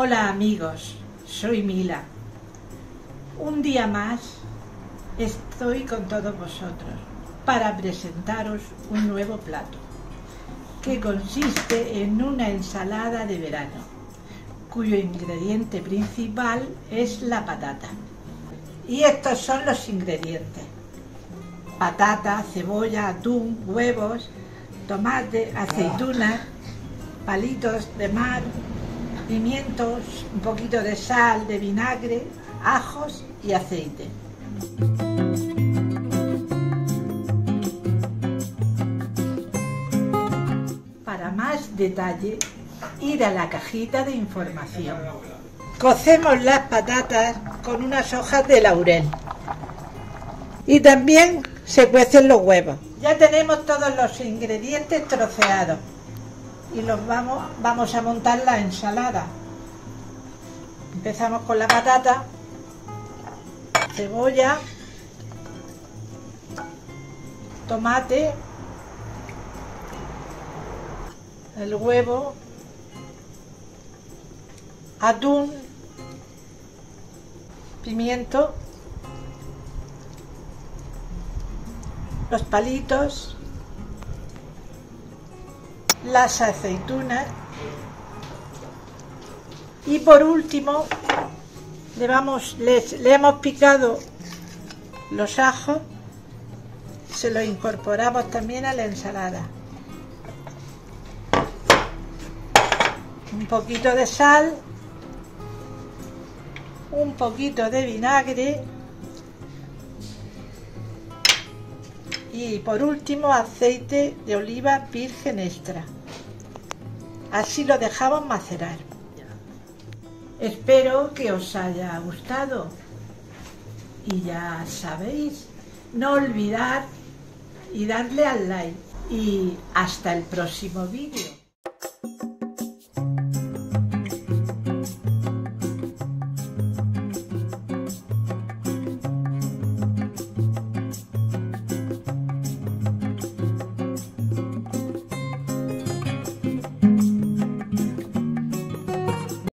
Hola amigos, soy Mila. Un día más estoy con todos vosotros para presentaros un nuevo plato que consiste en una ensalada de verano cuyo ingrediente principal es la patata. Y estos son los ingredientes. Patata, cebolla, atún, huevos, tomate, aceitunas, palitos de mar, pimientos, un poquito de sal, de vinagre, ajos y aceite. Para más detalle, ir a la cajita de información. Cocemos las patatas con unas hojas de laurel. Y también se cuecen los huevos. Ya tenemos todos los ingredientes troceados y los vamos, vamos a montar la ensalada. Empezamos con la patata, cebolla, tomate, el huevo, atún, pimiento, los palitos, las aceitunas y por último le, vamos, le, hemos picado los ajos, se los incorporamos también a la ensalada. Un poquito de sal, un poquito de vinagre y por último aceite de oliva virgen extra. Así lo dejamos macerar. Espero que os haya gustado y ya sabéis, no olvidar y darle al like y hasta el próximo vídeo.